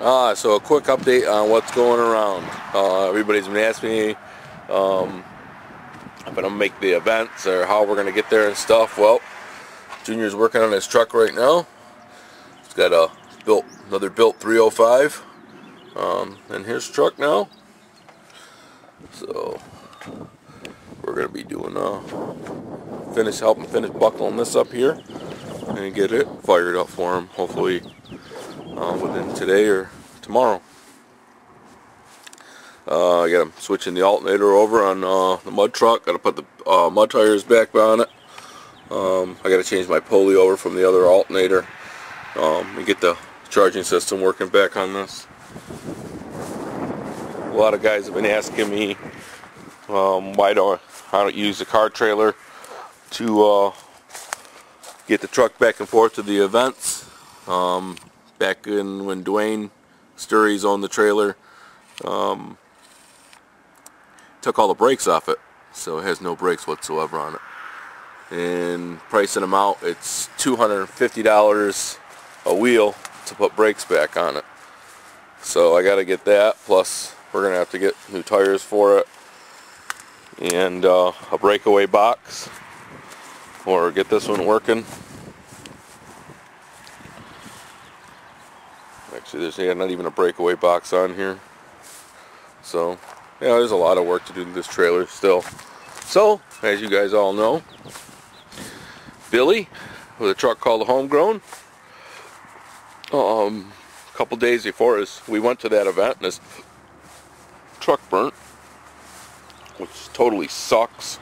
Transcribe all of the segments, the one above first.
Uh, so a quick update on what's going around. Uh, everybody's been asking me um, if I'm going to make the events or how we're going to get there and stuff. Well, Junior's working on his truck right now. He's got a built another built 305 um, in his truck now. So we're going to be doing uh, finish helping finish buckling this up here and get it fired up for him. Hopefully uh, within today or tomorrow. Uh, I got him switching the alternator over on uh, the mud truck. Got to put the uh, mud tires back on it. Um, I got to change my pulley over from the other alternator um, and get the charging system working back on this. A lot of guys have been asking me um, why don't I don't use the car trailer to uh, get the truck back and forth to the events. Back in when Dwayne Sturries owned the trailer, um, took all the brakes off it, so it has no brakes whatsoever on it. And pricing them out, it's $250 a wheel to put brakes back on it. So I got to get that, plus we're going to have to get new tires for it, and uh, a breakaway box, or get this one working. Actually, there's yeah, not even a breakaway box on here. So, yeah, there's a lot of work to do to this trailer still. So, as you guys all know, Billy, with a truck called the Homegrown, um, a couple days before us, we went to that event and his truck burnt, which totally sucks.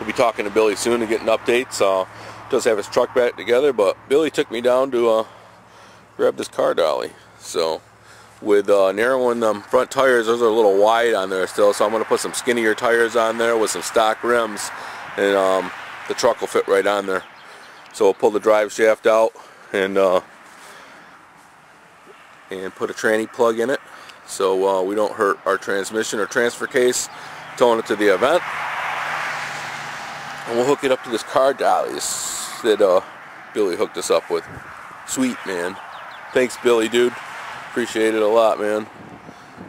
We'll be talking to Billy soon and getting updates. Uh, does have his truck back together, but Billy took me down to uh, grab this car dolly. So with uh, narrowing them front tires, those are a little wide on there still. So I'm going to put some skinnier tires on there with some stock rims, and um, the truck will fit right on there. So we'll pull the drive shaft out and uh, and put a tranny plug in it, so uh, we don't hurt our transmission or transfer case towing it to the event. And we'll hook it up to this car dolly that uh, Billy hooked us up with. Sweet man. Thanks, Billy, dude. Appreciate it a lot, man.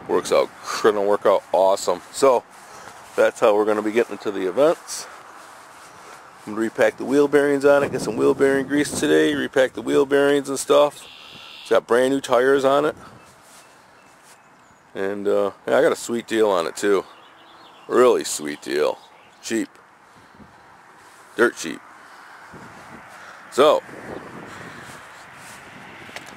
Works out, gonna work out awesome. So, that's how we're gonna be getting into the events. I'm gonna repack the wheel bearings on it, get some wheel bearing grease today, repack the wheel bearings and stuff. It's got brand new tires on it. And uh, yeah, I got a sweet deal on it too. Really sweet deal. Cheap. Dirt cheap. So,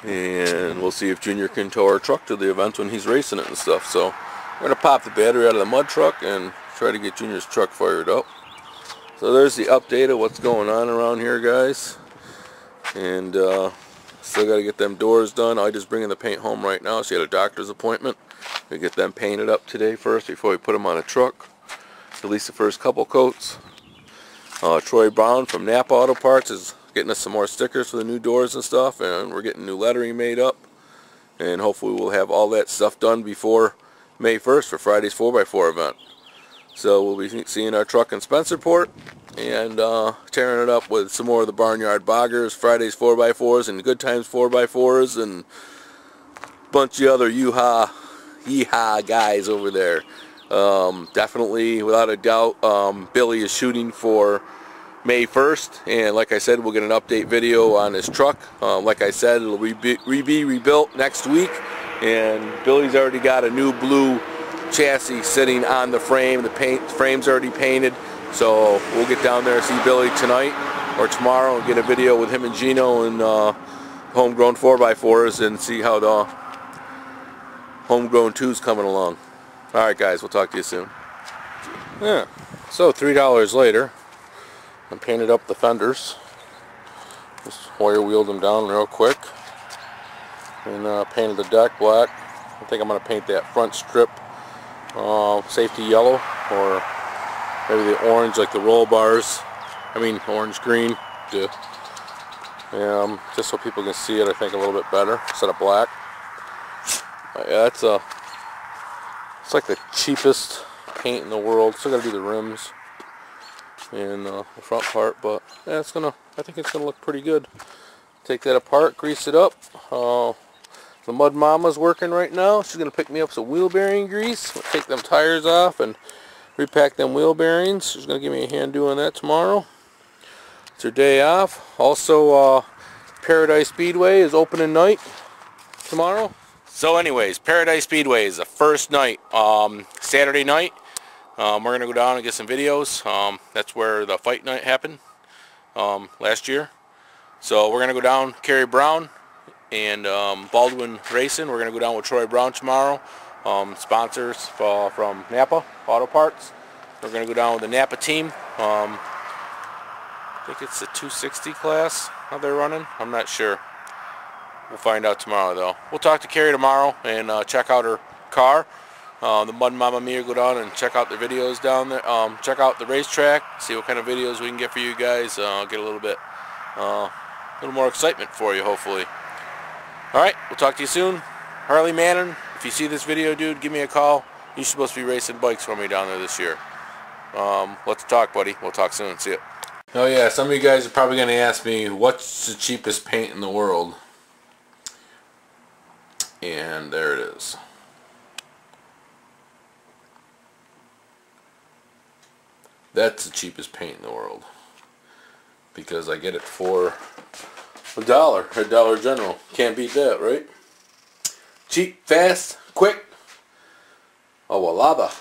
and we'll see if Junior can tow our truck to the event when he's racing it and stuff. So we're going to pop the battery out of the mud truck and try to get Junior's truck fired up. So there's the update of what's going on around here, guys. And uh, still got to get them doors done. I just bringing the paint home right now. She had a doctor's appointment. We get them painted up today first before we put them on a truck. At least the first couple coats. Uh, Troy Brown from Napa Auto Parts is getting us some more stickers for the new doors and stuff and we're getting new lettering made up and hopefully we'll have all that stuff done before May 1st for Friday's 4x4 event. So we'll be seeing our truck in Spencerport and uh, tearing it up with some more of the Barnyard Boggers, Friday's 4x4s and Good Times 4x4s and a bunch of other yeehaw guys over there. Um, definitely, without a doubt, um, Billy is shooting for May 1st and like I said we'll get an update video on his truck. Uh, like I said it'll be, be rebuilt next week and Billy's already got a new blue chassis sitting on the frame. The paint frame's already painted so we'll get down there and see Billy tonight or tomorrow and get a video with him and Gino and uh, homegrown 4x4s and see how the homegrown 2's coming along. Alright guys we'll talk to you soon. Yeah so three dollars later I painted up the fenders. Just wire wheeled them down real quick. And uh, painted the deck black. I think I'm going to paint that front strip uh, safety yellow or maybe the orange like the roll bars. I mean orange green. Yeah. Um, just so people can see it I think a little bit better instead of black. But yeah, that's a it's like the cheapest paint in the world. Still got to do the rims and uh, the front part, but yeah, it's gonna. I think it's gonna look pretty good. Take that apart, grease it up. Uh, the Mud Mama's working right now. She's to pick me up some wheel bearing grease. Take them tires off and repack them wheel bearings. She's to give me a hand doing that tomorrow. It's her day off. Also, uh, Paradise Speedway is opening night tomorrow. So anyways, Paradise Speedway is the first night, um, Saturday night. Um, we're going to go down and get some videos. Um, that's where the fight night happened um, last year. So we're going to go down, Kerry Brown and um, Baldwin Racing. We're going to go down with Troy Brown tomorrow. Um, sponsors from Napa Auto Parts. We're going to go down with the Napa team. Um, I think it's the 260 class how they're running. I'm not sure. We'll find out tomorrow though. We'll talk to Carrie tomorrow and uh, check out her car. Uh, the Mud Mama Mia go down and check out their videos down there. Um, check out the racetrack, see what kind of videos we can get for you guys. Uh, get a little bit, uh, a little more excitement for you, hopefully. All right, we'll talk to you soon. Harley Manning, if you see this video, dude, give me a call. You're supposed to be racing bikes for me down there this year. Um, let's talk, buddy. We'll talk soon. See ya. Oh yeah, some of you guys are probably going to ask me, what's the cheapest paint in the world? And there it is. That's the cheapest paint in the world. Because I get it for a dollar at Dollar General. Can't beat that, right? Cheap, fast, quick. Oh, Walaba.